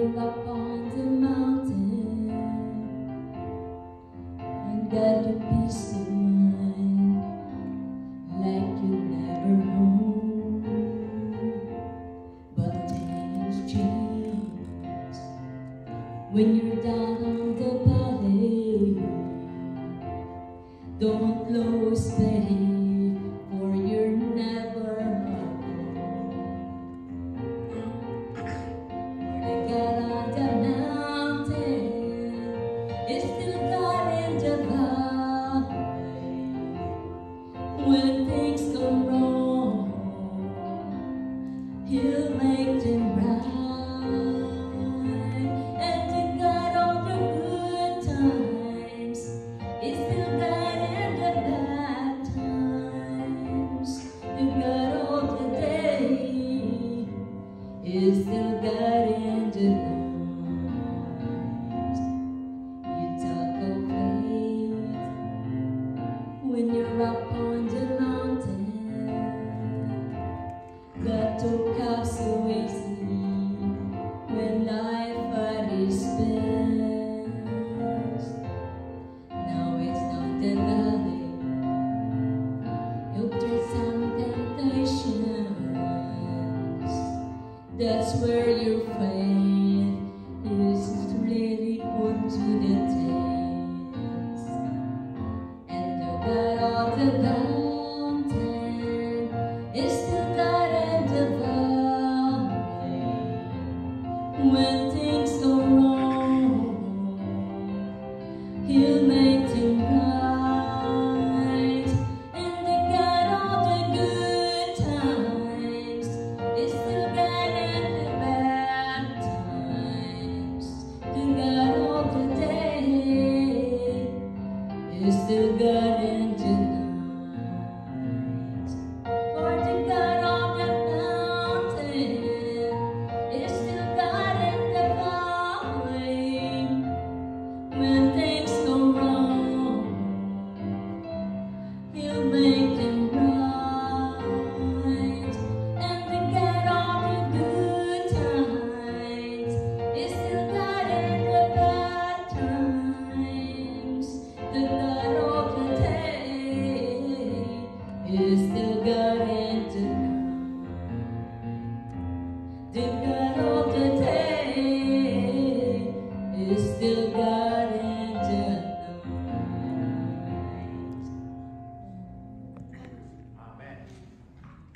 up on the mountain and get the peace of mind like you never knew. But things change when you're down on the valley. Don't lose faith. when that's where your faith is really put to the test. And the God of the mountain is still God of the valley. to go. do